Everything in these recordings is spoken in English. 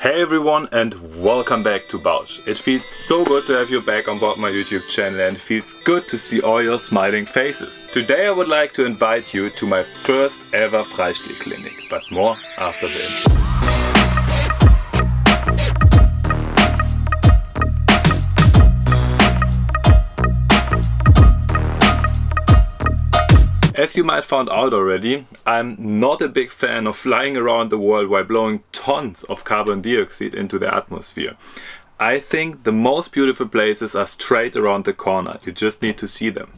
Hey everyone and welcome back to Bouch. It feels so good to have you back on board my YouTube channel and feels good to see all your smiling faces. Today I would like to invite you to my first ever Freistiel clinic, but more after the intro. As you might found out already, I'm not a big fan of flying around the world while blowing tons of carbon dioxide into the atmosphere. I think the most beautiful places are straight around the corner, you just need to see them.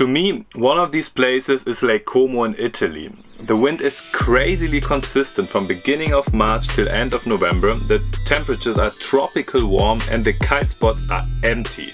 To me, one of these places is Lake Como in Italy. The wind is crazily consistent from beginning of March till end of November. The temperatures are tropical warm and the kite spots are empty.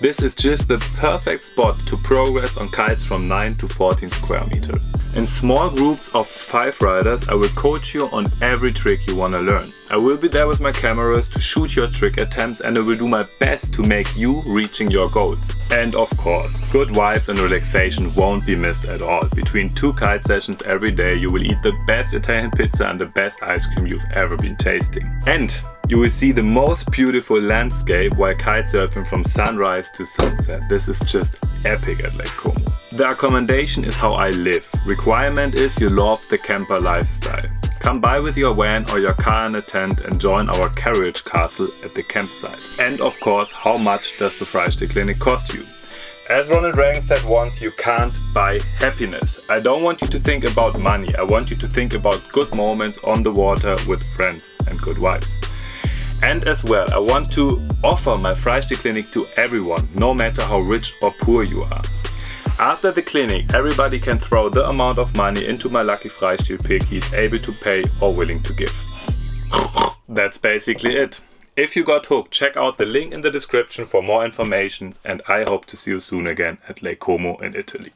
This is just the perfect spot to progress on kites from 9 to 14 square meters. In small groups of 5 riders I will coach you on every trick you wanna learn. I will be there with my cameras to shoot your trick attempts and I will do my best to make you reaching your goals. And of course, good vibes and relaxation won't be missed at all. Between two kite sessions every day you will eat the best Italian pizza and the best ice cream you've ever been tasting. And you will see the most beautiful landscape while kitesurfing from sunrise to sunset. This is just epic at Lake Como. The accommodation is how I live. Requirement is you love the camper lifestyle. Come by with your van or your car in a tent and join our carriage castle at the campsite. And of course, how much does the Freistiel Clinic cost you? As Ronald Reagan said once, you can't buy happiness. I don't want you to think about money. I want you to think about good moments on the water with friends and good wives. And as well, I want to offer my Freistiel clinic to everyone, no matter how rich or poor you are. After the clinic, everybody can throw the amount of money into my Lucky Freistiel pick he's able to pay or willing to give. That's basically it. If you got hooked, check out the link in the description for more information and I hope to see you soon again at Lake Como in Italy.